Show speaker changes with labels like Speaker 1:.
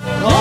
Speaker 1: No.